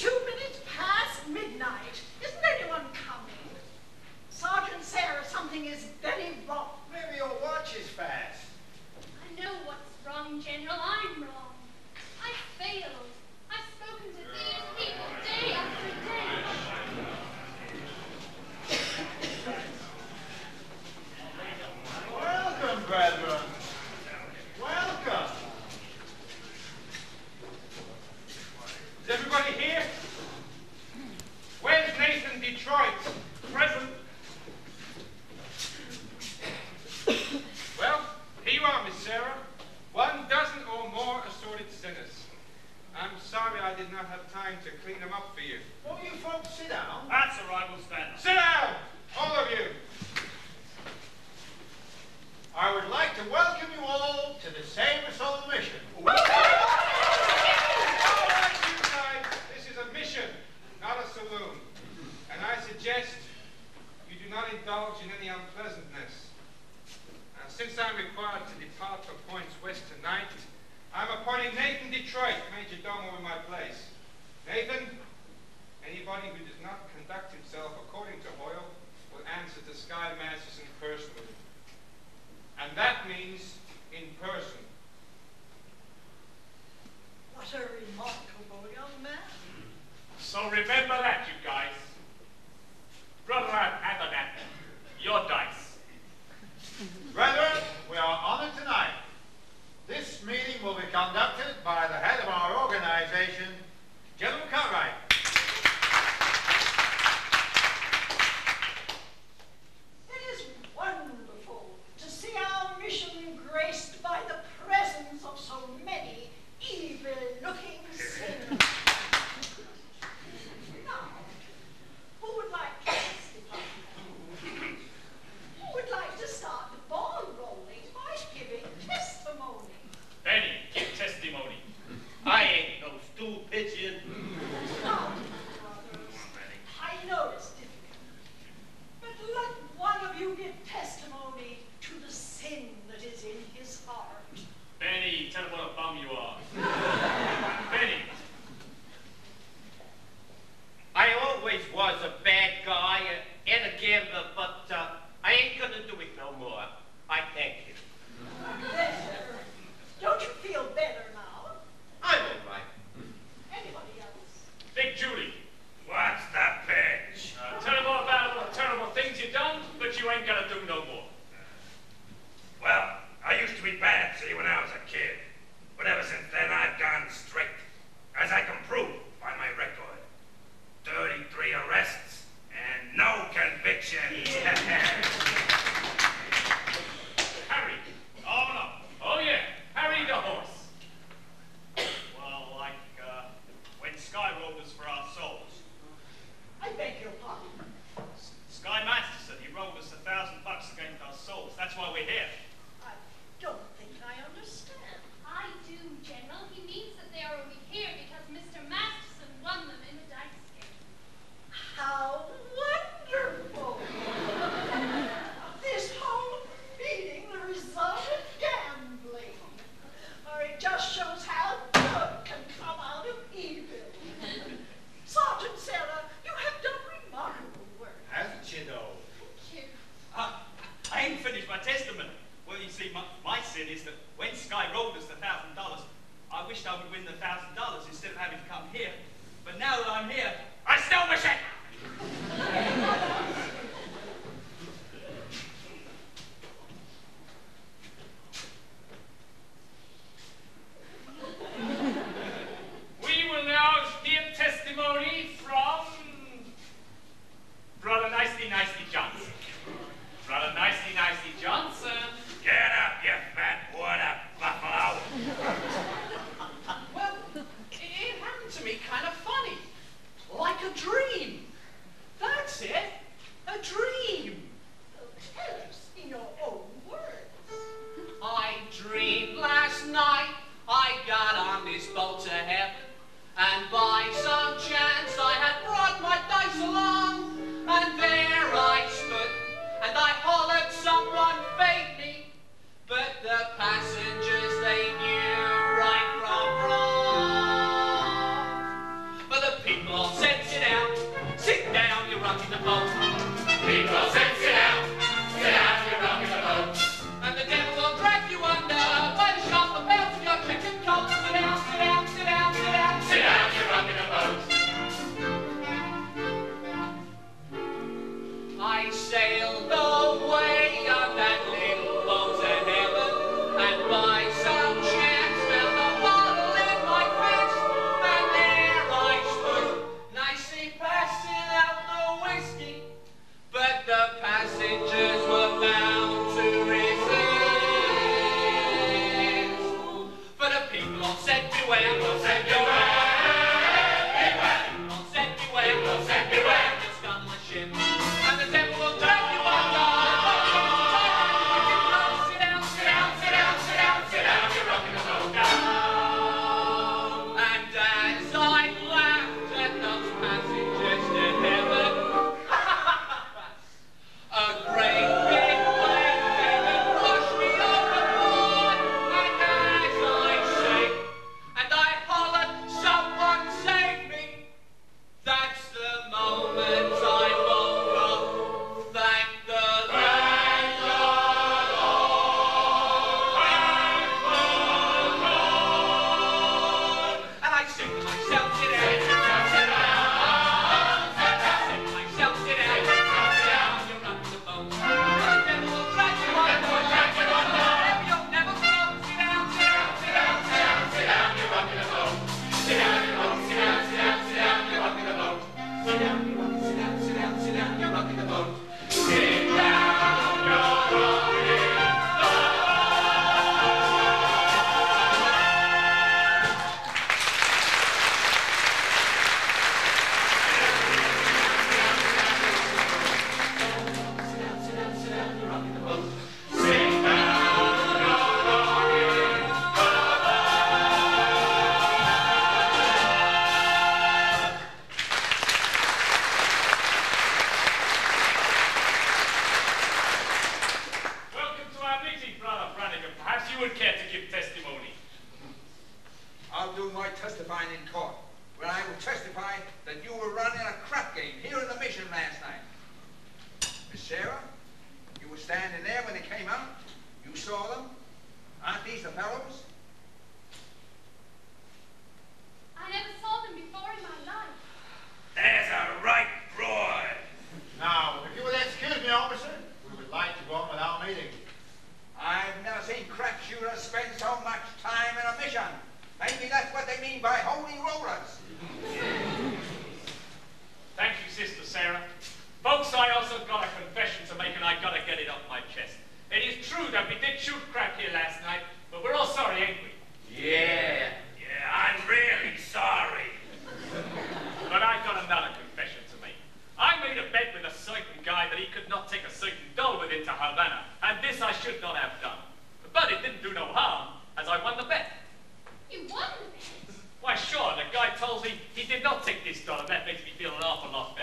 two minutes past midnight. Isn't anyone coming? Sergeant Sarah, something is very wrong. Maybe your watch is fast. I know what's wrong, General. I'm wrong. I failed. time required to depart for points west tonight, I'm appointing Nathan Detroit, Major Domo in my place. Nathan, anybody who does not conduct himself according to Hoyle will answer to Sky Masterson personally. And that means Would win the thousand dollars instead of having to come here. But now that I'm here, I still wish it! a dream. would care to give testimony? I'll do my testifying in court, where I will testify that you were running a crap game here in the mission last night. Miss Sarah, you were standing there when they came out. You saw them. Aren't these the fellows? Maybe that's what they mean by holy rollers. Thank you, Sister Sarah. Folks, I also got a confession to make, and I gotta get it off my chest. It is true that we did shoot crap here last night, but we're all sorry, ain't we? Yeah. He did not take this dollar. That makes me feel an awful lot better.